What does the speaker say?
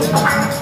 Gracias.